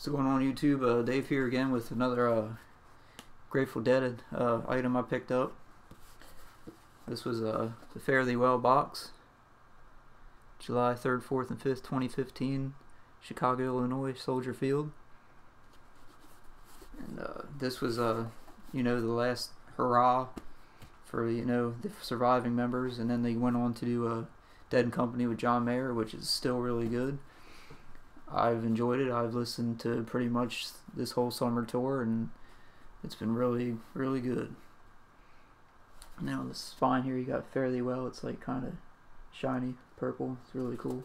What's going on YouTube? Uh, Dave here again with another uh, Grateful Dead uh, item I picked up. This was uh, the Thee Well box. July 3rd, 4th, and 5th, 2015. Chicago, Illinois, Soldier Field. And uh, this was, uh, you know, the last hurrah for, you know, the surviving members. And then they went on to do Dead and Company with John Mayer, which is still really good. I've enjoyed it. I've listened to pretty much this whole summer tour, and it's been really, really good. Now the spine here, you got Fare Thee Well. It's like kind of shiny purple. It's really cool.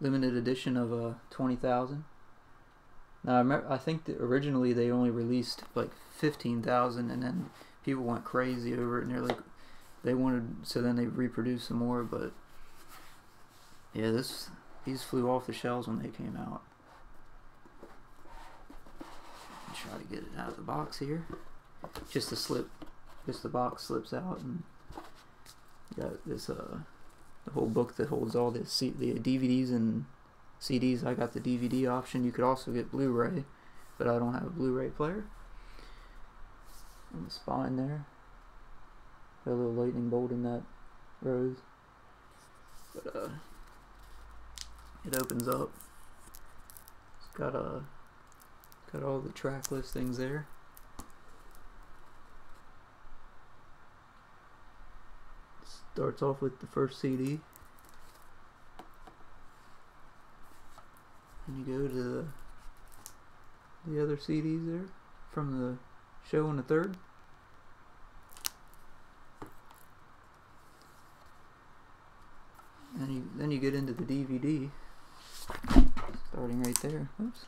Limited edition of uh, 20,000. Now I, remember, I think that originally they only released like 15,000, and then people went crazy over it, and they're like, they wanted, so then they reproduced some more, but yeah, this these flew off the shelves when they came out. Try to get it out of the box here. Just the slip, just the box slips out, and got this uh, the whole book that holds all the C the DVDs and CDs. I got the DVD option. You could also get Blu-ray, but I don't have a Blu-ray player. And the spine there. Got a little lightning bolt in that rose. But uh it opens up. It's got a got all the track listings there. Starts off with the first CD. And you go to the, the other CDs there from the show on the third. And you, then you get into the DVD. Starting right there. Oops.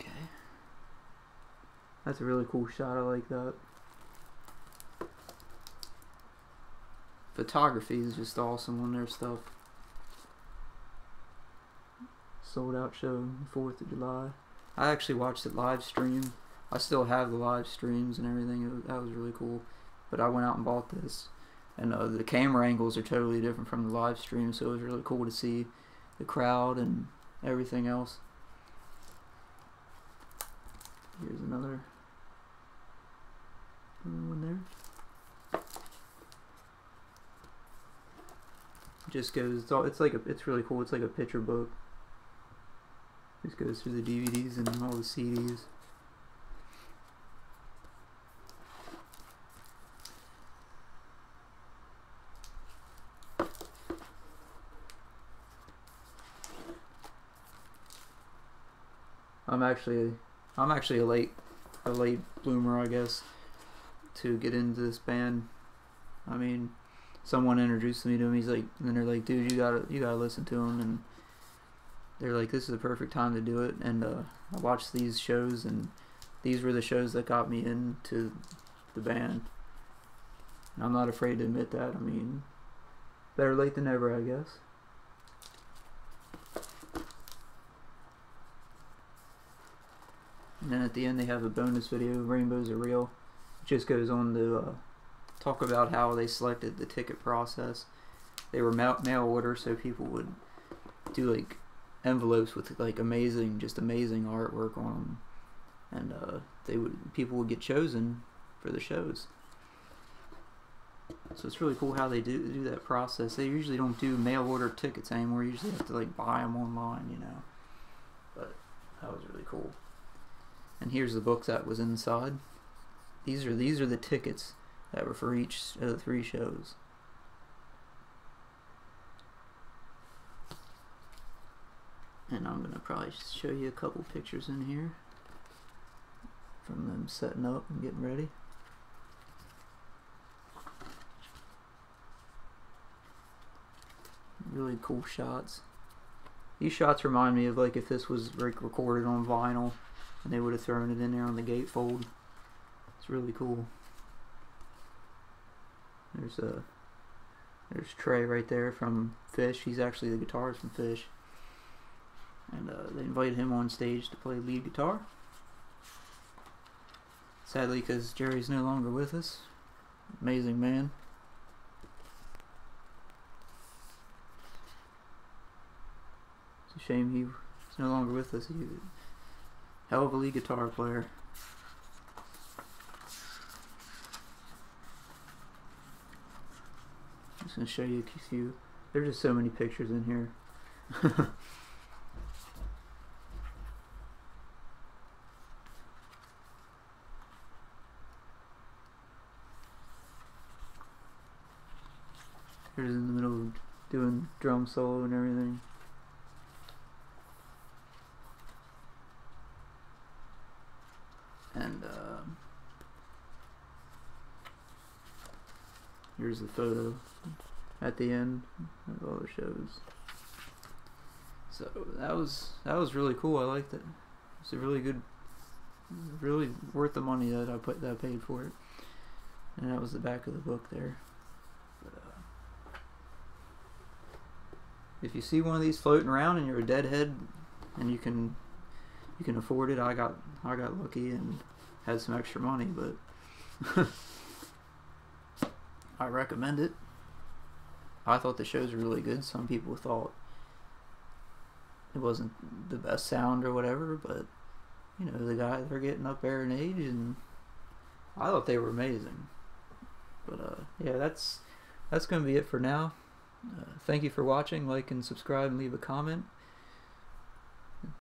Okay. That's a really cool shot. I like that. Photography is just awesome on their stuff. Sold out show 4th of July. I actually watched it live stream. I still have the live streams and everything. Was, that was really cool. But I went out and bought this and uh, the camera angles are totally different from the live stream so it was really cool to see the crowd and everything else. Here's another one there. Just goes it's, all, it's like a, it's really cool. It's like a picture book. Just goes through the DVDs and all the CDs I'm actually I'm actually a late a late bloomer I guess to get into this band. I mean, someone introduced me to him. He's like, and they're like, dude, you gotta you gotta listen to him, and they're like, this is the perfect time to do it. And uh, I watched these shows, and these were the shows that got me into the band. And I'm not afraid to admit that. I mean, better late than never, I guess. And then at the end they have a bonus video, Rainbows Are Real. It just goes on to uh, talk about how they selected the ticket process. They were mail, mail order, so people would do like envelopes with like amazing, just amazing artwork on them, and uh, they would people would get chosen for the shows. So it's really cool how they do do that process. They usually don't do mail order tickets anymore. You usually have to like buy them online, you know. But that was really cool. And here's the book that was inside. These are these are the tickets that were for each of the three shows. And I'm gonna probably show you a couple pictures in here from them setting up and getting ready. Really cool shots. These shots remind me of like if this was recorded on vinyl and they would have thrown it in there on the gatefold. It's really cool. There's a there's Trey right there from Phish. He's actually the guitarist from Phish, And uh, they invited him on stage to play lead guitar. Sadly, because Jerry's no longer with us. Amazing man. It's a shame he's no longer with us. He hell of a lead guitar player. I'm just gonna show you a few. There's just so many pictures in here. Here's in the middle of doing drum solo and everything. And um, here's the photo at the end of all the shows. So that was that was really cool. I liked it. It's a really good, really worth the money that I put that I paid for it. And that was the back of the book there. But, uh, if you see one of these floating around and you're a deadhead and you can you can afford it, I got I got lucky and had some extra money, but I recommend it. I thought the shows really good. Some people thought it wasn't the best sound or whatever, but you know the guys they're getting up there in age, and I thought they were amazing. But uh, yeah, that's that's gonna be it for now. Uh, thank you for watching. Like and subscribe and leave a comment.